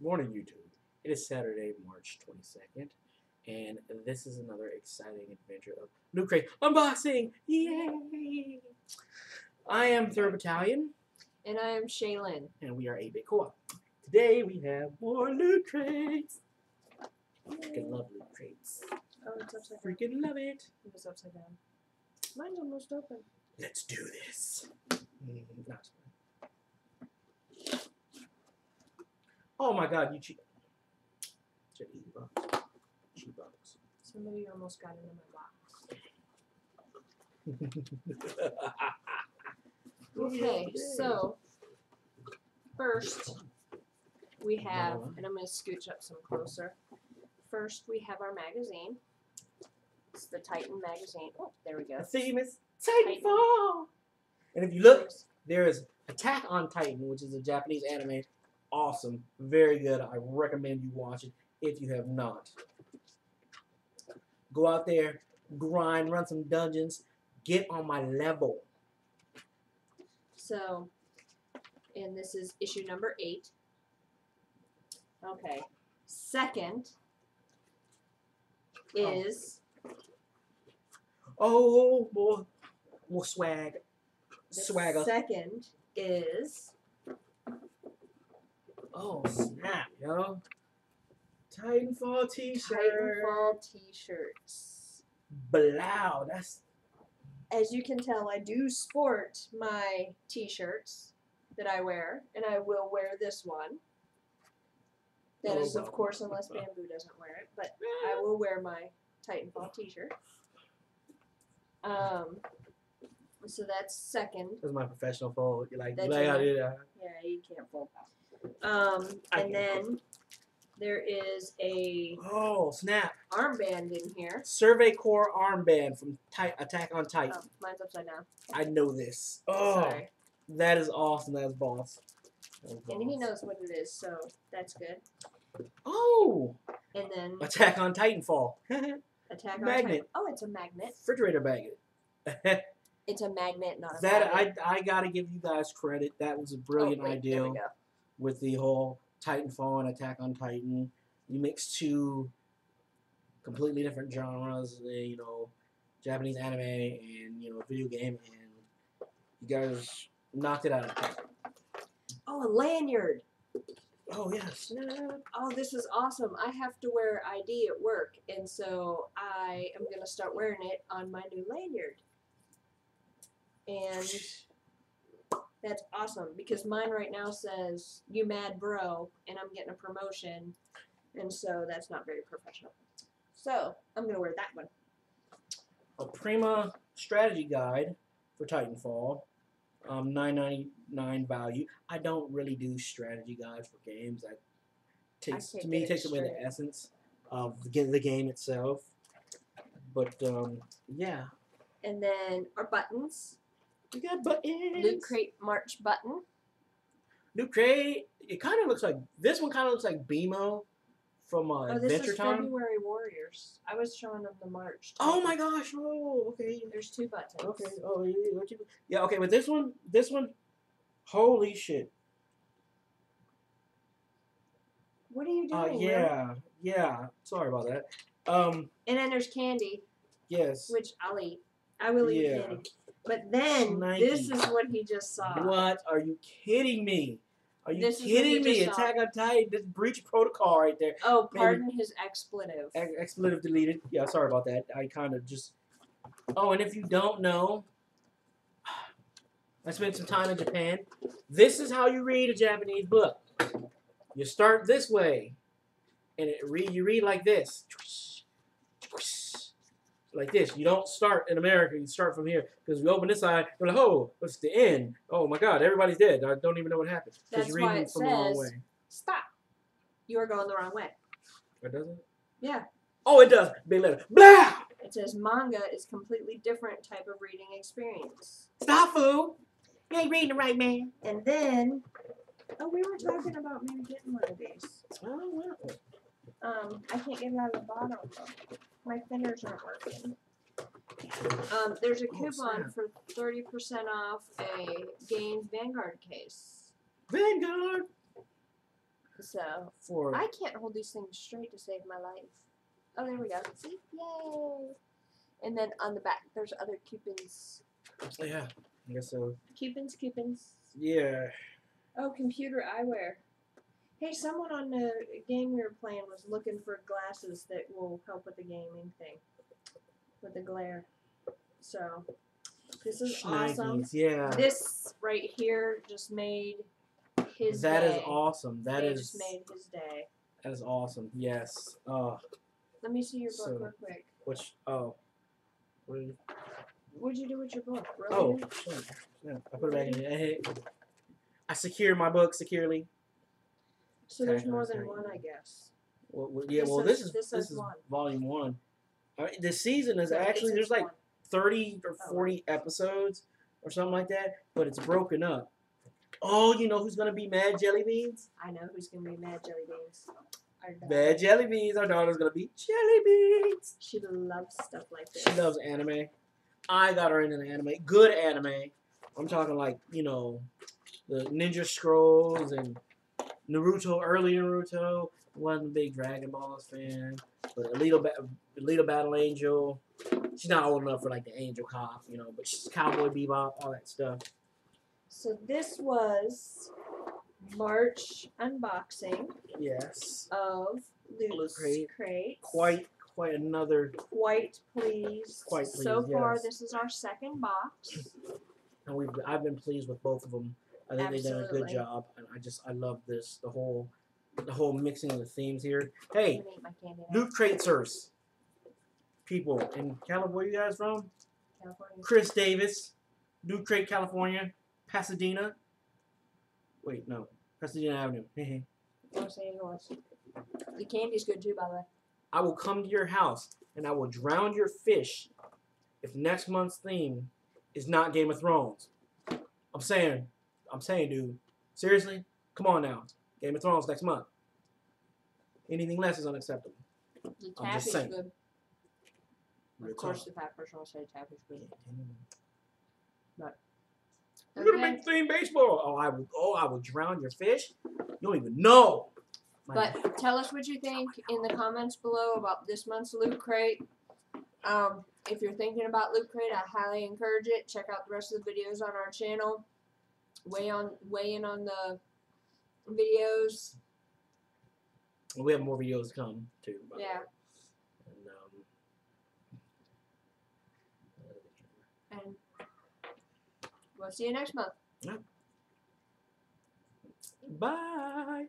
Morning, YouTube. It is Saturday, March 22nd, and this is another exciting adventure of Loot Crate unboxing. Yay! I am Third Battalion, And I am Shaylin. and we are 8-Bit Co-op. Today we have more Loot Crates. Freaking love Loot Crates. Oh, it's upside down. Freaking love it. It was upside down. Mine's almost open. Let's do this. Mm, not so bad. Oh my god, you cheat. Easy box. Cheat box. Somebody almost got into my box. Okay, so first we have, and I'm going to scooch up some closer. First, we have our magazine. It's the Titan magazine. Oh, there we go. The theme is Titanfall. And if you look, there is Attack on Titan, which is a Japanese anime. Awesome, very good. I recommend you watch it if you have not. Go out there, grind, run some dungeons, get on my level. So, and this is issue number eight. Okay. Second Oh. is Oh, more, more swag, the swagger. second is Oh snap, yo! Titanfall T-shirt. Titanfall t-shirts. Blow. That's As you can tell, I do sport my t-shirts that I wear, and I will wear this one. That is, of course, unless Bamboo doesn't wear it, but I will wear my Titanfall t-shirt. Um, so that's second. that's my professional fold. You like, you That's like how I your- that? Yeah, you can't fold. Um, I and then there is a Oh snap! armband in here. Survey Corps armband from Ti- Attack on Titan. Oh, mine's upside down. I know this. Oh, Sorry. that is awesome. That's boss. That is And he knows what it is, so that's good. Oh, And then Attack on Titanfall. attack on Magnet. Titan. Oh, it's a magnet. Refrigerator magnet. It's a magnet, not a magnet. I I gotta give you guys credit. That was a brilliant oh, wait, idea. There we go. With the whole Titanfall and Attack on Titan. You mix two completely different genres, uh, you know, Japanese anime and you know video game, and you guys knocked it out of the park. Oh, a lanyard. Oh yes, Oh, this is awesome. I have to wear ID at work, and so I am going to start wearing it on my new lanyard. And that's awesome because mine right now says "You mad bro," and I'm getting a promotion, and so that's not very professional. So I'm gonna wear that one. a Prima strategy guide for Titanfall. Um, nine ninety nine value. I don't really do strategy guides for games. That takes to me it takes away the essence of the, the game itself. But um, yeah, And then our buttons, we got buttons. Loot Crate March button. Loot Crate. It kind of looks like this one. Kind of looks like BMO from uh, Oh, this Adventure is Time. February Warriors. I was showing them the March. Oh my gosh! Oh, okay. There's two buttons. Okay. Oh, yeah, yeah, what you- yeah. Okay, but this one, this one, holy shit. What are you doing? Uh, Will? yeah, yeah. Sorry about that. Um, And then there's candy, yes. which I'll eat. I will eat Yeah. candy. But then Snikey. this is what he just saw. What? Are you kidding me? Are you This kidding me? Attack on Titan. This breach protocol right there. Oh, Maybe- pardon his expletive. Ex- Expletive deleted. Yeah, sorry about that. I kind of just. Oh, and if you don't know, I spent some time in Japan. This is how you read a Japanese book. You start this way, and it read. You read like this, like this. You don't start in America. You start from here because we open this side. You're like, oh, what's the end? Oh my God, everybody's dead. I don't even know what happened That's you're why it from the wrong says- way. Stop. You are going the wrong way. It doesn't. Yeah. Oh, it does. Big letter. Blah. It says manga is completely different type of reading experience. Stop, fool. You ain't reading the right man. And then, oh, we were talking about maybe getting one of these. Oh, well. Um, I can't get it out of the bottom. My fingers aren't working. Um, there's a Oh, coupon snap. for thirty percent off a Games Vanguard case. Vanguard. So for I can't hold these things straight to save my life. Oh, there we go. See? Yay! And then on the back, there's other coupons. yeah. I guess so. Coupons, coupons. Yeah. Oh, computer eyewear. Hey, someone on the game we were playing was looking for glasses that will help with the gaming thing, with the glare. So, this is awesome. Yeah. This right here just made his That is day. awesome. That they is just made his day. that is awesome. Yes. Uh, Let me see your book So- real quick. which oh. What did- What'd you do with your book? Oh, Really? shit. Yeah, I put it back in. Hey, I secured my book securely. So there's more than one, I guess. Well, well, yeah, This well, is- this is this this, is one. volume one. I mean, the season is So actually there's like one. thirty or Oh. forty episodes or something like that, but it's broken up. Oh, you know who's gonna be Mad Jelly Beans? I know who's gonna be mad jelly beans. Mad Jelly Beans. Our daughter's gonna be Jelly Beans. She loves stuff like this. She loves anime. I got her into anime. Good anime. I'm talking like you know, the Ninja Scrolls and Naruto. Early Naruto. Wasn't a big Dragon Balls fan, but Alita, ba- Alita Battle Angel. She's not old enough for like the Angel Cop, you know, but she's Cowboy Bebop, all that stuff. So this was March unboxing Yes, of Loot Crate. Crate. quite quite another. quite pleased. Quite pleased. So pleased, far, this is our second box. And we've I've been pleased with both of them. I think they've done a good job, and I just I love this the whole the whole mixing of the themes here. Hey, gonna eat my candy now. Loot Cratesers. People in California, where you guys from? California. Chris Davis, Loot Crate, California, Pasadena. Wait, no, Pasadena Avenue. Los Angeles. The candy's good too, by the way. I will come to your house and I will drown your fish if next month's theme is not Game of Thrones. I'm saying, I'm saying, dude. Seriously, come on now. Game of Thrones next month. Anything less is unacceptable. The I'm just saying. good. Real Of course, talk. the fat person will say taffy's good. We're gonna Okay. make theme baseball. Oh, I will. Oh, I will drown your fish. You don't even know. My- But tell us what you think in the comments below about this month's Loot Crate. Um, if you're thinking about Loot Crate, I highly encourage it. Check out the rest of the videos on our channel. Weigh on, weigh in on the videos. we have more videos to come too. Yeah. And, um, And we'll see you next month. Yeah. Bye.